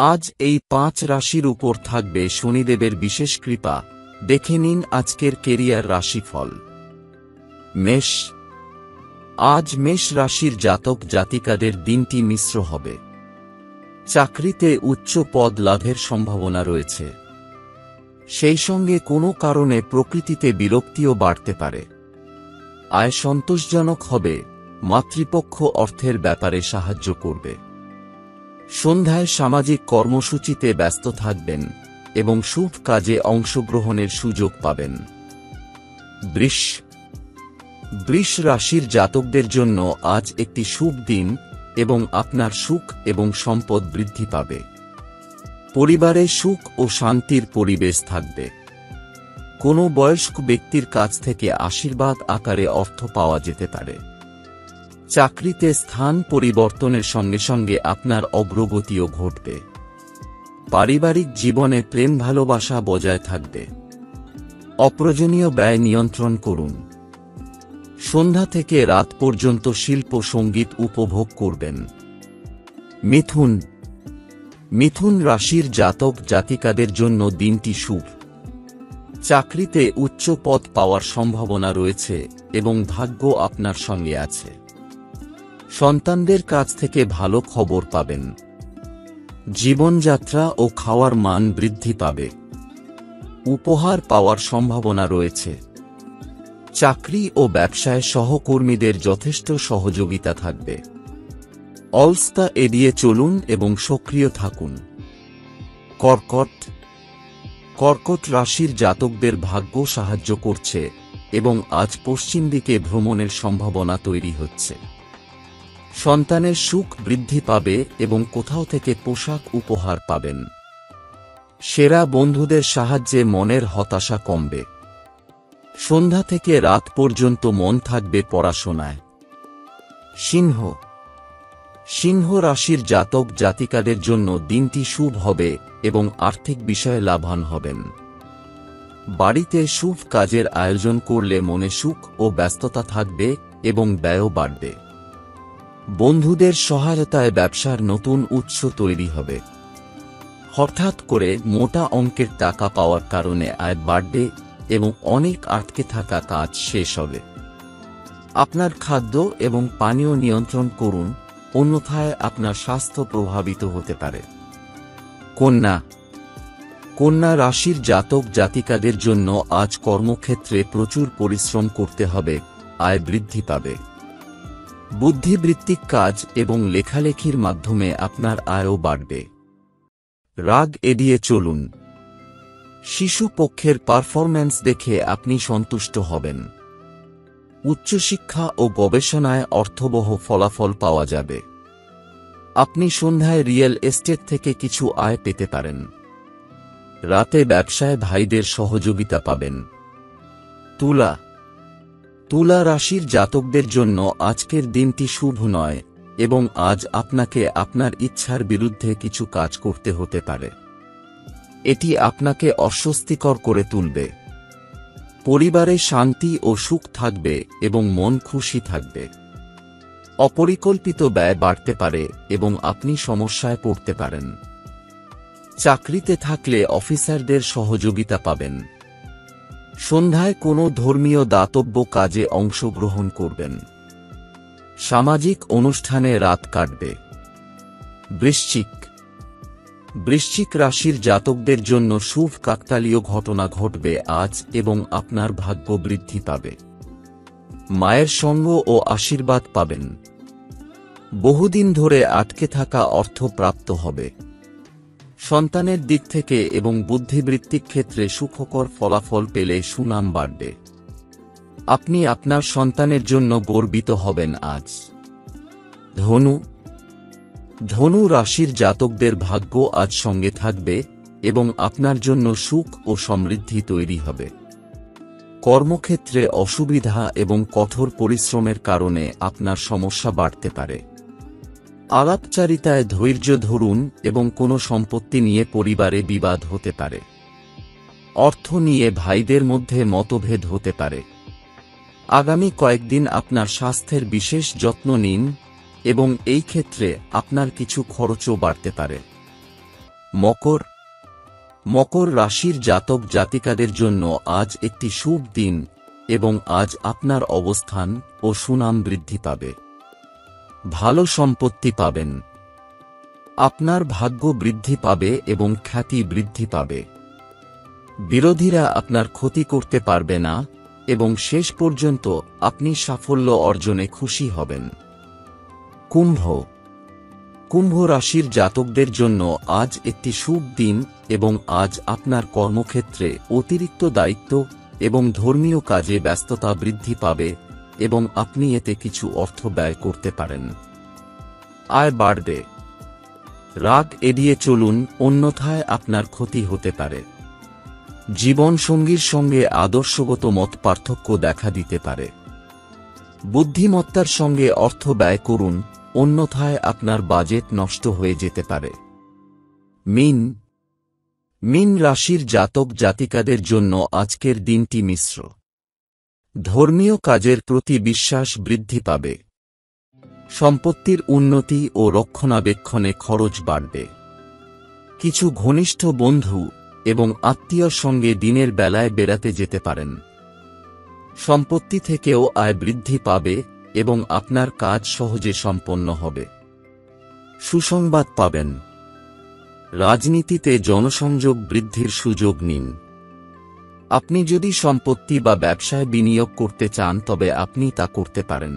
আজ এই পাঁচ রাশির উপর থাকবে শনিদেবের বিশেষ কৃপা। দেখে নিন আজকের কেরিয়ার রাশিফল। মেষ। আজ মেষ রাশির জাতক জাতিকাদের দিনটি মিশ্র হবে। চাকরিতে উচ্চ পদ লাভের সম্ভাবনা রয়েছে। সেই সঙ্গে কোনো কারণে প্রকৃতিতে বিরক্তিও বাড়তে পারে। আয় সন্তোষজনক হবে, মাতৃপক্ষ অর্থের ব্যাপারে সাহায্য করবে। সন্ধ্যায় সামাজিক কর্মসূচিতে ব্যস্ত থাকবেন এবং শুভ কাজে অংশগ্রহণের সুযোগ পাবেন। বৃষ বৃষ রাশির জাতকদের জন্য আজ একটি শুভ দিন এবং আপনার সুখ এবং সম্পদ বৃদ্ধি পাবে। পরিবারে সুখ ও শান্তির পরিবেশ থাকবে। কোনো বয়স্ক ব্যক্তির কাছ থেকে আশীর্বাদ আকারে অর্থ পাওয়া যেতে পারে। চাকরিতে স্থান পরিবর্তনের সঙ্গে সঙ্গে আপনার অগ্রগতিও ঘটবে। পারিবারিক জীবনে প্রেম ভালোবাসা বজায় থাকবে। অপ্রয়োজনীয় ব্যয় নিয়ন্ত্রণ করুন। সন্ধ্যা থেকে রাত পর্যন্ত শিল্প সংগীত উপভোগ করবেন। মিথুন। মিথুন রাশির জাতক জাতিকাদের জন্য দিনটি শুভ। চাকরিতে উচ্চ পদ পাওয়ার সম্ভাবনা রয়েছে এবং ভাগ্য আপনার সঙ্গে আছে। সন্তানদের কাছ থেকে ভালো খবর পাবেন। জীবনযাত্রা ও খাওয়ার মান বৃদ্ধি পাবে। উপহার পাওয়ার সম্ভাবনা রয়েছে। চাকরি ও ব্যবসায় সহকর্মীদের যথেষ্ট সহযোগিতা থাকবে। অলস্তা এড়িয়ে চলুন এবং সক্রিয় থাকুন। কর্কট কর্কট রাশির জাতকদের ভাগ্য সাহায্য করছে এবং আজ পশ্চিম দিকে ভ্রমণের সম্ভাবনা তৈরি হচ্ছে। সন্তানের সুখ বৃদ্ধি পাবে এবং কোথাও থেকে পোশাক উপহার পাবেন। সেরা বন্ধুদের সাহায্যে মনের হতাশা কমবে। সন্ধ্যা থেকে রাত পর্যন্ত মন থাকবে পড়াশোনায়। সিংহ। সিংহ রাশির জাতক জাতিকাদের জন্য দিনটি শুভ হবে এবং আর্থিক বিষয়ে লাভান হবেন। বাড়িতে শুভ কাজের আয়োজন করলে মনে সুখ ও ব্যস্ততা থাকবে এবং ব্যয়ও বাড়বে। বন্ধুদের সহায়তায় ব্যবসার নতুন উৎস তৈরি হবে। হঠাৎ করে মোটা অঙ্কের টাকা পাওয়ার কারণে আয় বাড়বে এবং অনেক আটকে থাকা কাজ শেষ হবে। আপনার খাদ্য এবং পানীয় নিয়ন্ত্রণ করুন, অন্যথায় আপনার স্বাস্থ্য প্রভাবিত হতে পারে। কন্যা কন্যা রাশির জাতক জাতিকাদের জন্য আজ কর্মক্ষেত্রে প্রচুর পরিশ্রম করতে হবে, আয় বৃদ্ধি পাবে। বুদ্ধিবৃত্তিক কাজ এবং লেখালেখির মাধ্যমে আপনার আয়ও বাড়বে। রাগ এড়িয়ে চলুন। শিশু পক্ষের পারফরম্যান্স দেখে আপনি সন্তুষ্ট হবেন। উচ্চশিক্ষা ও গবেষণায় অর্থবহ ফলাফল পাওয়া যাবে। আপনি সন্ধ্যায় রিয়েল এস্টেট থেকে কিছু আয় পেতে পারেন। রাতে ব্যবসায় ভাইদের সহযোগিতা পাবেন। তুলা তুলা রাশির জাতকদের জন্য আজকের দিনটি শুভ নয়, এবং আজ আপনাকে আপনার ইচ্ছার বিরুদ্ধে কিছু কাজ করতে হতে পারে। এটি আপনাকে অস্বস্তিকর করে তুলবে। পরিবারে শান্তি ও সুখ থাকবে এবং মন খুশি থাকবে। অপরিকল্পিত ব্যয় বাড়তে পারে এবং আপনি সমস্যায় পড়তে পারেন। চাকরিতে থাকলে অফিসারদের সহযোগিতা পাবেন। সন্ধ্যায় কোনো ধর্মীয় দাতব্য কাজে অংশগ্রহণ করবেন। সামাজিক অনুষ্ঠানে রাত কাটবে। বৃশ্চিক। বৃশ্চিক রাশির জাতকদের জন্য শুভ কাকতালীয় ঘটনা ঘটবে আজ এবং আপনার ভাগ্য বৃদ্ধি পাবে। মায়ের সঙ্গ ও আশীর্বাদ পাবেন। বহুদিন ধরে আটকে থাকা অর্থ প্রাপ্ত হবে। সন্তানের দিক থেকে এবং বুদ্ধিবৃত্তিক ক্ষেত্রে সুখকর ফলাফল পেলে সুনাম বাড়বে। আপনি আপনার সন্তানের জন্য গর্বিত হবেন আজ। ধনু। ধনু রাশির জাতকদের ভাগ্য আজ সঙ্গে থাকবে এবং আপনার জন্য সুখ ও সমৃদ্ধি তৈরি হবে। কর্মক্ষেত্রে অসুবিধা এবং কঠোর পরিশ্রমের কারণে আপনার সমস্যা বাড়তে পারে। আলাপচারিতায় ধৈর্য ধরুন এবং কোনো সম্পত্তি নিয়ে পরিবারে বিবাদ হতে পারে। অর্থ নিয়ে ভাইদের মধ্যে মতভেদ হতে পারে। আগামী কয়েকদিন আপনার স্বাস্থ্যের বিশেষ যত্ন নিন এবং এই ক্ষেত্রে আপনার কিছু খরচও বাড়তে পারে। মকর। মকর রাশির জাতক জাতিকাদের জন্য আজ একটি শুভ দিন এবং আজ আপনার অবস্থান ও সুনাম বৃদ্ধি পাবে। ভালো সম্পত্তি পাবেন। আপনার ভাগ্য বৃদ্ধি পাবে এবং খ্যাতি বৃদ্ধি পাবে। বিরোধীরা আপনার ক্ষতি করতে পারবে না এবং শেষ পর্যন্ত আপনি সাফল্য অর্জনে খুশি হবেন। কুম্ভ। কুম্ভ রাশির জাতকদের জন্য আজ একটি শুভ দিন এবং আজ আপনার কর্মক্ষেত্রে অতিরিক্ত দায়িত্ব এবং ধর্মীয় কাজে ব্যস্ততা বৃদ্ধি পাবে। এবং আপনি এতে কিছু অর্থ ব্যয় করতে পারেন। আয় বাড়বে। রাগ এড়িয়ে চলুন, অন্যথায় আপনার ক্ষতি হতে পারে। জীবনসঙ্গীর সঙ্গে আদর্শগত মত পার্থক্য দেখা দিতে পারে। বুদ্ধিমত্তার সঙ্গে অর্থ ব্যয় করুন, অন্যথায় আপনার বাজেট নষ্ট হয়ে যেতে পারে। মিন। মিন রাশির জাতক জাতিকাদের জন্য আজকের দিনটি মিশ্র। ধর্মীয় কাজের প্রতি বিশ্বাস বৃদ্ধি পাবে। সম্পত্তির উন্নতি ও রক্ষণাবেক্ষণে খরচ বাড়বে। কিছু ঘনিষ্ঠ বন্ধু এবং আত্মীয় সঙ্গে দিনের বেলায় বেড়াতে যেতে পারেন। সম্পত্তি থেকেও আয় বৃদ্ধি পাবে এবং আপনার কাজ সহজে সম্পন্ন হবে। সুসংবাদ পাবেন। রাজনীতিতে জনসংযোগ বৃদ্ধির সুযোগ নিন। আপনি যদি সম্পত্তি বা ব্যবসায় বিনিয়োগ করতে চান তবে আপনি তা করতে পারেন।